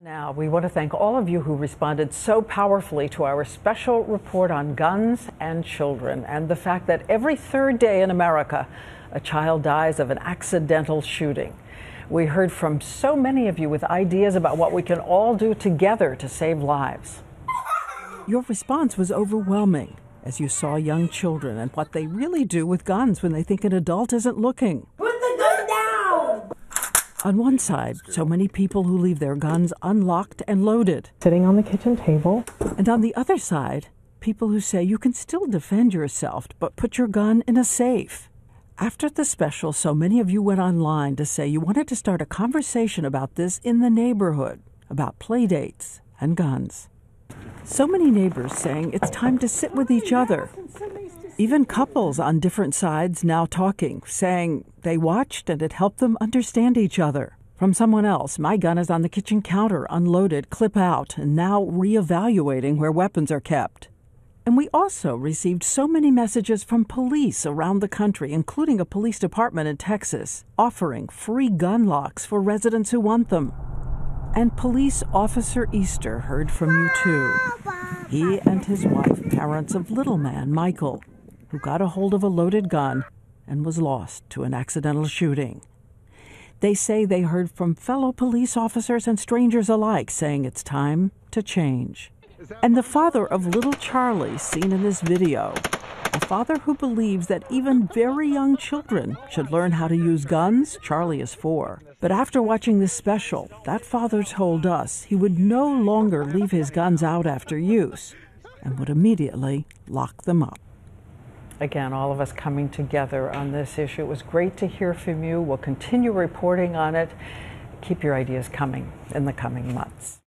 Now, we want to thank all of you who responded so powerfully to our special report on guns and children and the fact that every third day in America, a child dies of an accidental shooting. We heard from so many of you with ideas about what we can all do together to save lives. Your response was overwhelming as you saw young children and what they really do with guns when they think an adult isn't looking. On one side, so many people who leave their guns unlocked and loaded. Sitting on the kitchen table. And on the other side, people who say you can still defend yourself, but put your gun in a safe. After the special, so many of you went online to say you wanted to start a conversation about this in the neighborhood, about play dates and guns. So many neighbors saying it's time to sit with each other. Even couples on different sides now talking, saying they watched and it helped them understand each other. From someone else, my gun is on the kitchen counter, unloaded, clip out, and now reevaluating where weapons are kept. And we also received so many messages from police around the country, including a police department in Texas, offering free gun locks for residents who want them. And Police Officer Easter heard from you too. He and his wife, parents of little man Michael, who got a hold of a loaded gun and was lost to an accidental shooting. They say they heard from fellow police officers and strangers alike saying it's time to change. And the father of little Charlie, seen in this video, a father who believes that even very young children should learn how to use guns. Charlie is four. But after watching this special, that father told us he would no longer leave his guns out after use and would immediately lock them up again, all of us coming together on this issue. It was great to hear from you. We'll continue reporting on it. Keep your ideas coming in the coming months.